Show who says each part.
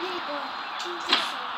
Speaker 1: 那个就是